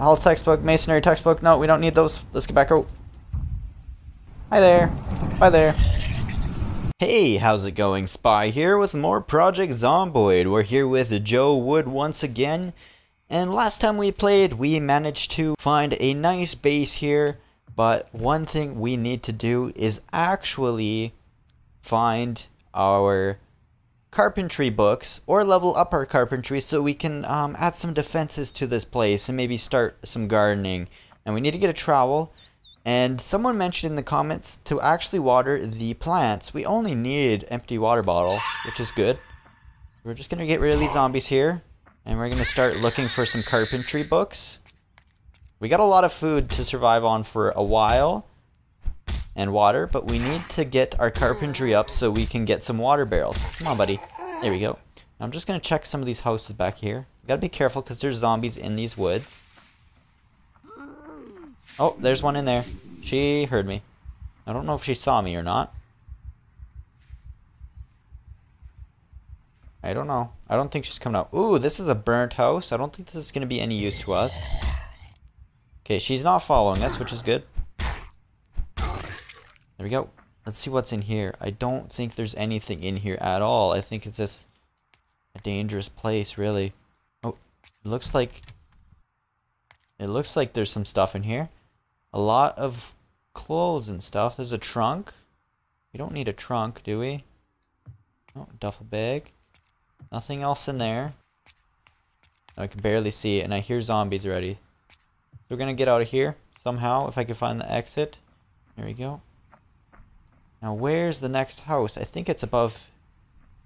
health textbook, masonry textbook. No, we don't need those. Let's get back out. Hi there. Hi there. Hey, how's it going? Spy here with more Project Zomboid. We're here with Joe Wood once again. And last time we played, we managed to find a nice base here. But one thing we need to do is actually find our carpentry books or level up our carpentry so we can um, add some defenses to this place and maybe start some gardening. And we need to get a trowel. And someone mentioned in the comments to actually water the plants. We only need empty water bottles, which is good. We're just going to get rid of these zombies here. And we're going to start looking for some carpentry books. We got a lot of food to survive on for a while. And water, but we need to get our carpentry up so we can get some water barrels. Come on, buddy. There we go. Now I'm just going to check some of these houses back here. gotta be careful because there's zombies in these woods. Oh, there's one in there. She heard me. I don't know if she saw me or not. I don't know. I don't think she's coming out. Ooh, this is a burnt house. I don't think this is going to be any use to us. Okay, she's not following us, which is good. There we go. Let's see what's in here. I don't think there's anything in here at all. I think it's just a dangerous place, really. Oh, looks like... It looks like there's some stuff in here. A lot of clothes and stuff. There's a trunk. We don't need a trunk, do we? Oh, duffel bag. Nothing else in there. I can barely see it, and I hear zombies already. We're gonna get out of here somehow, if I can find the exit. There we go. Now, where's the next house? I think it's above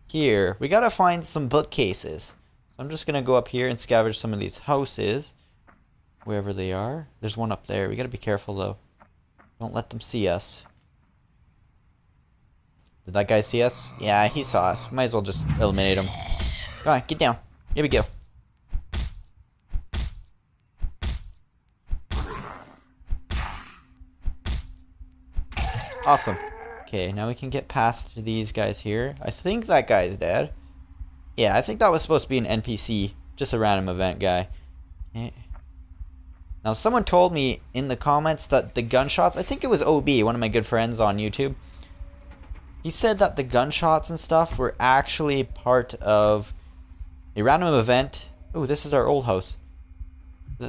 here. We gotta find some bookcases. So I'm just gonna go up here and scavenge some of these houses. Wherever they are. There's one up there. We gotta be careful, though. Don't let them see us. Did that guy see us? Yeah, he saw us. Might as well just eliminate him. Come on, get down. Here we go. Awesome. Okay, now we can get past these guys here. I think that guy's dead. Yeah, I think that was supposed to be an NPC. Just a random event guy. Eh. Now, someone told me in the comments that the gunshots, I think it was OB, one of my good friends on YouTube, he said that the gunshots and stuff were actually part of a random event. Oh, this is our old house.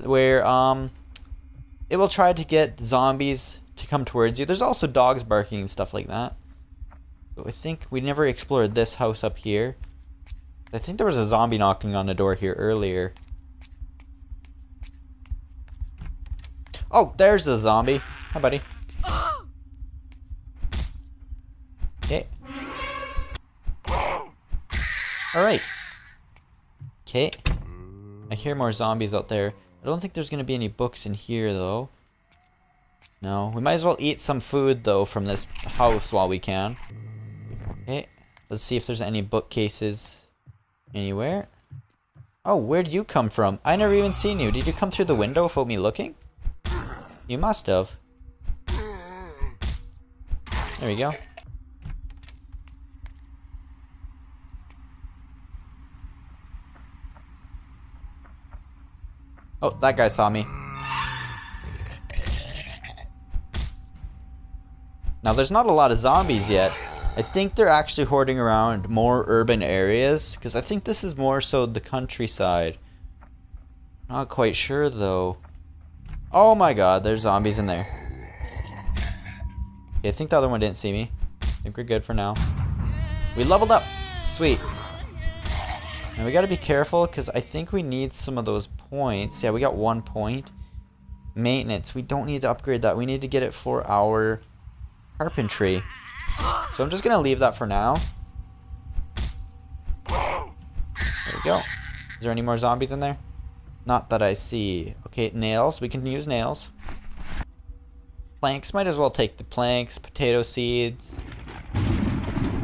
Where um, it will try to get zombies to come towards you. There's also dogs barking and stuff like that. But I think we never explored this house up here. I think there was a zombie knocking on the door here earlier. Oh, there's the zombie. Hi, buddy. Okay. Alright. Okay. I hear more zombies out there. I don't think there's going to be any books in here, though. No. We might as well eat some food, though, from this house while we can. Okay. Let's see if there's any bookcases anywhere. Oh, where did you come from? I never even seen you. Did you come through the window without me looking? You must have. There we go. Oh, that guy saw me. Now, there's not a lot of zombies yet. I think they're actually hoarding around more urban areas, because I think this is more so the countryside. Not quite sure, though. Oh my god, there's zombies in there. Okay, I think the other one didn't see me. I think we're good for now. We leveled up! Sweet. And we gotta be careful, because I think we need some of those points. Yeah, we got one point. Maintenance. We don't need to upgrade that. We need to get it for our carpentry. So I'm just going to leave that for now. There we go. Is there any more zombies in there? Not that I see. Okay, nails. We can use nails. Planks. Might as well take the planks. Potato seeds.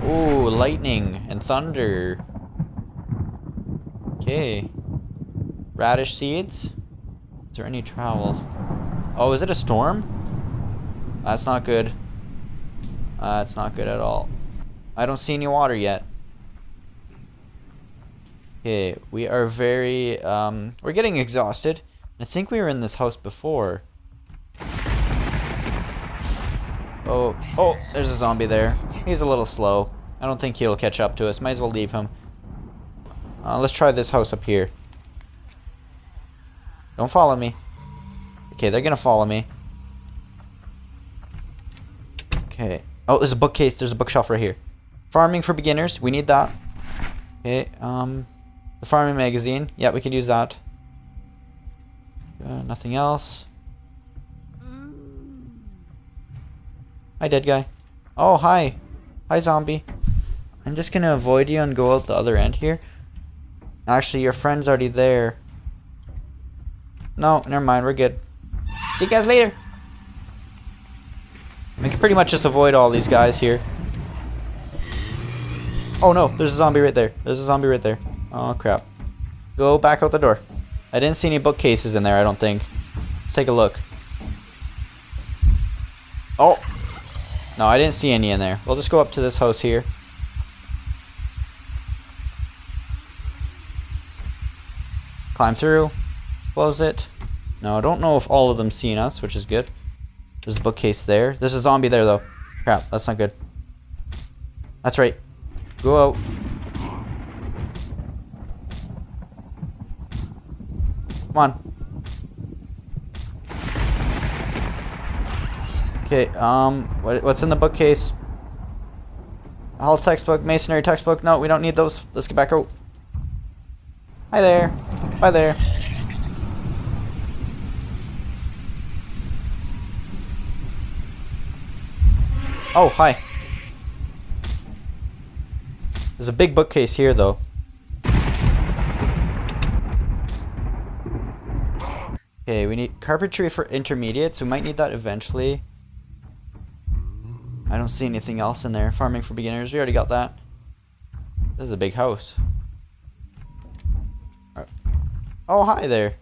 Ooh, lightning and thunder. Okay. Radish seeds. Is there any trowels? Oh, is it a storm? That's not good. That's not good at all. I don't see any water yet. Okay, we are very, um, we're getting exhausted. I think we were in this house before. Oh, oh, there's a zombie there. He's a little slow. I don't think he'll catch up to us. Might as well leave him. Uh, let's try this house up here. Don't follow me. Okay, they're gonna follow me. Okay. Oh, there's a bookcase. There's a bookshelf right here. Farming for beginners. We need that. Okay, um... The farming magazine. Yeah, we could use that. Uh, nothing else. Hi, dead guy. Oh, hi. Hi, zombie. I'm just gonna avoid you and go out the other end here. Actually, your friend's already there. No, never mind. We're good. See you guys later. Pretty much just avoid all these guys here. Oh no, there's a zombie right there. There's a zombie right there. Oh crap. Go back out the door. I didn't see any bookcases in there, I don't think. Let's take a look. Oh! No, I didn't see any in there. We'll just go up to this house here. Climb through. Close it. Now, I don't know if all of them seen us, which is good. There's a bookcase there. There's a zombie there, though. Crap, that's not good. That's right. Go out. Come on. Okay, um, what, what's in the bookcase? Health textbook, masonry textbook. No, we don't need those. Let's get back out. Hi there. Hi there. Oh, hi. There's a big bookcase here, though. Okay, we need carpentry for intermediates. We might need that eventually. I don't see anything else in there. Farming for beginners. We already got that. This is a big house. Oh, hi there.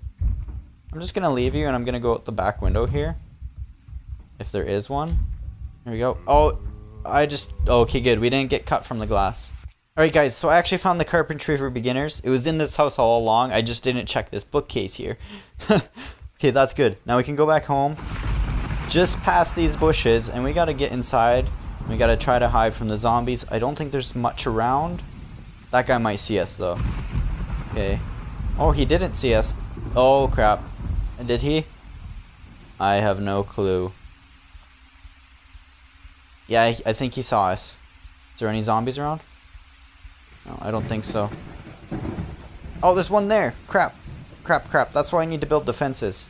I'm just going to leave you and I'm going to go out the back window here. If there is one. There we go. Oh, I just... Oh, okay, good. We didn't get cut from the glass. Alright guys, so I actually found the carpentry for beginners. It was in this house all along. I just didn't check this bookcase here. okay, that's good. Now we can go back home. Just past these bushes, and we gotta get inside. We gotta try to hide from the zombies. I don't think there's much around. That guy might see us though. Okay. Oh, he didn't see us. Oh, crap. Did he? I have no clue. Yeah, I think he saw us. Is there any zombies around? No, I don't think so. Oh, there's one there. Crap. Crap, crap. That's why I need to build defenses.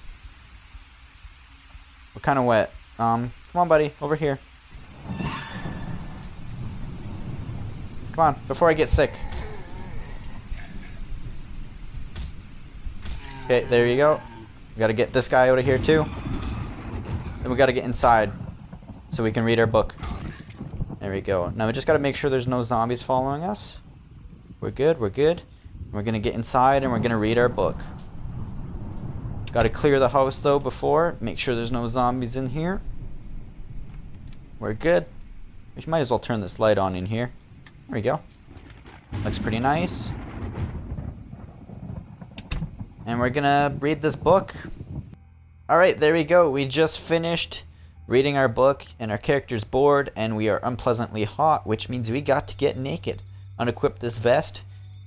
We're kind of wet. Um, come on, buddy. Over here. Come on, before I get sick. Okay, there you go. We gotta get this guy out of here, too. Then we gotta get inside so we can read our book. There we go. Now we just gotta make sure there's no zombies following us. We're good, we're good. We're gonna get inside and we're gonna read our book. Gotta clear the house though before. Make sure there's no zombies in here. We're good. We might as well turn this light on in here. There we go. Looks pretty nice. And we're gonna read this book. Alright, there we go. We just finished reading our book and our character's bored and we are unpleasantly hot, which means we got to get naked unequip this vest,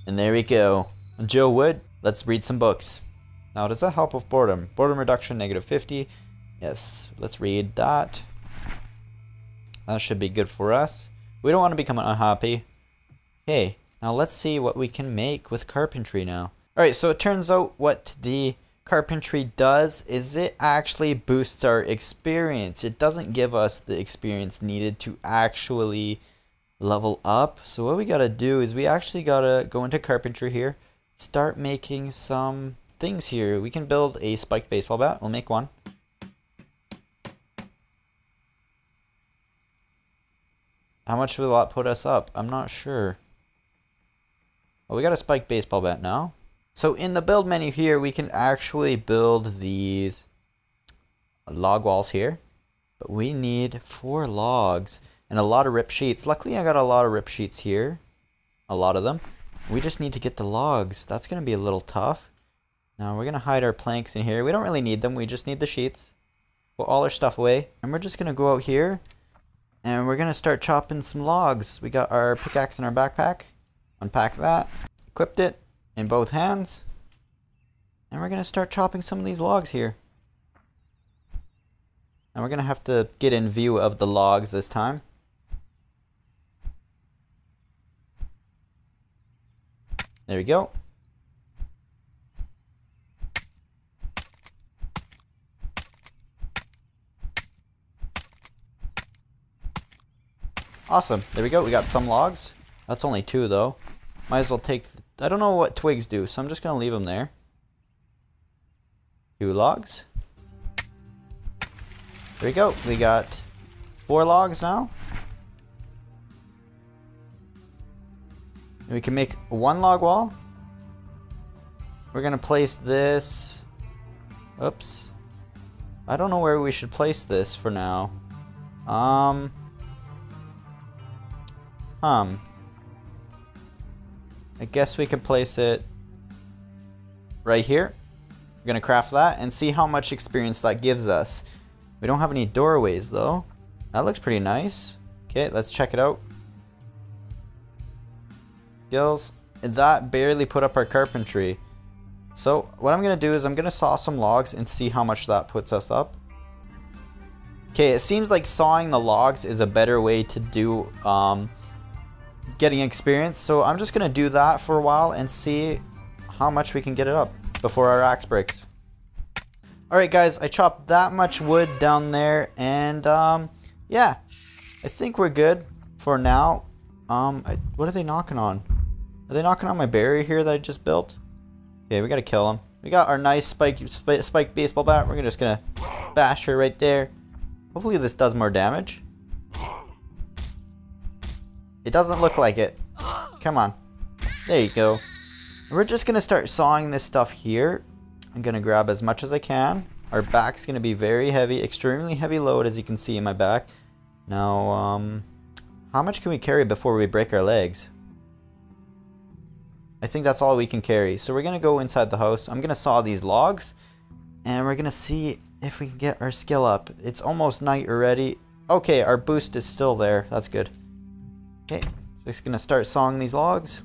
and there we go. Joe Wood, let's read some books. Now, does that help with boredom? Boredom reduction, negative 50. Yes, let's read that. That should be good for us. We don't want to become unhappy. Okay, now let's see what we can make with carpentry now. Alright, so it turns out what the carpentry does is it actually boosts our experience. It doesn't give us the experience needed to actually level up. So what we gotta do is we actually gotta go into carpentry here, start making some things here. We can build a spiked baseball bat. We'll make one. How much will that put us up? I'm not sure. Well, we got a spiked baseball bat now. So in the build menu here, we can actually build these log walls here. But we need four logs and a lot of rip sheets. Luckily, I got a lot of rip sheets here. A lot of them. We just need to get the logs. That's going to be a little tough. Now we're going to hide our planks in here. We don't really need them. We just need the sheets. Put all our stuff away. And we're just going to go out here. And we're going to start chopping some logs. We got our pickaxe in our backpack. Unpack that. Equipped it in both hands. And we're going to start chopping some of these logs here. And we're going to have to get in view of the logs this time. There we go. Awesome. There we go. We got some logs. That's only two, though. Might as well take... I don't know what twigs do, so I'm just going to leave them there. Two logs. There we go. We got four logs now. And we can make one log wall. We're going to place this... Oops. I don't know where we should place this for now. Um... Um. I guess we could place it right here. We're going to craft that and see how much experience that gives us. We don't have any doorways though. That looks pretty nice. Okay, let's check it out. Skills. That barely put up our carpentry. So what I'm going to do is I'm going to saw some logs and see how much that puts us up. Okay, it seems like sawing the logs is a better way to do um, getting experience. So I'm just going to do that for a while and see how much we can get it up before our axe breaks. Alright guys, I chopped that much wood down there and um, yeah, I think we're good for now. Um, I, what are they knocking on? Are they knocking on my barrier here that I just built? Okay, we gotta kill them. We got our nice spike, spike, spike baseball bat. We're just gonna bash her right there. Hopefully this does more damage. It doesn't look like it. Come on. There you go. We're just going to start sawing this stuff here. I'm going to grab as much as I can. Our back's going to be very heavy, extremely heavy load as you can see in my back. Now, um, how much can we carry before we break our legs? I think that's all we can carry. So we're going to go inside the house. I'm going to saw these logs. And we're going to see if we can get our skill up. It's almost night already. Okay, our boost is still there. That's good. Okay, just gonna start sawing these logs.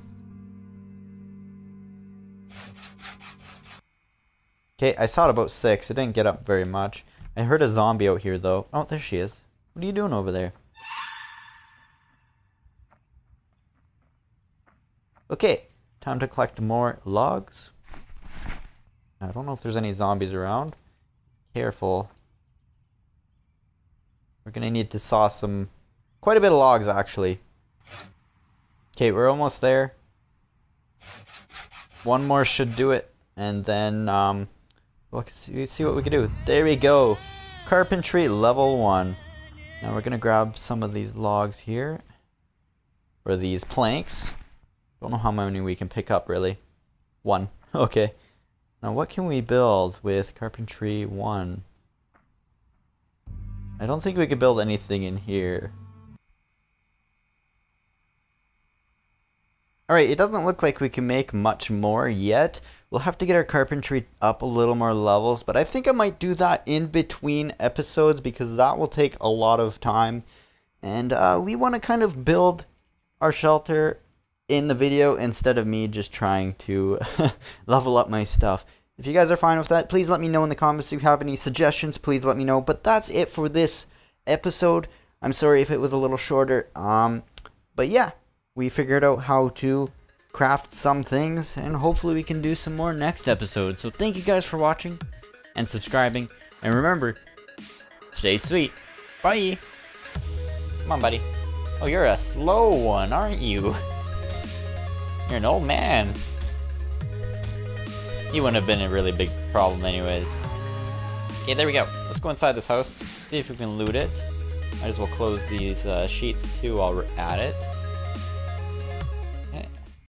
Okay, I saw it about six. It didn't get up very much. I heard a zombie out here though. Oh, there she is. What are you doing over there? Okay, time to collect more logs. I don't know if there's any zombies around. Careful. We're gonna need to saw some, quite a bit of logs actually. Okay, we're almost there. One more should do it. And then, um, let's see, see what we can do. There we go. Carpentry level 1. Now we're to grab some of these logs here. Or these planks. Don't know how many we can pick up, really. One. Okay. Now what can we build with carpentry 1? I don't think we could build anything in here. Alright, it doesn't look like we can make much more yet. We'll have to get our carpentry up a little more levels, but I think I might do that in between episodes because that will take a lot of time. And uh, we want to kind of build our shelter in the video instead of me just trying to level up my stuff. If you guys are fine with that, please let me know in the comments. If you have any suggestions, please let me know. But that's it for this episode. I'm sorry if it was a little shorter. Um, but yeah, we figured out how to craft some things, and hopefully we can do some more next episode. So thank you guys for watching and subscribing, and remember, stay sweet. Bye! Come on, buddy. Oh, you're a slow one, aren't you? You're an old man. You wouldn't have been a really big problem anyways. Okay, there we go. Let's go inside this house, see if we can loot it. Might as well close these uh, sheets too while we're at it.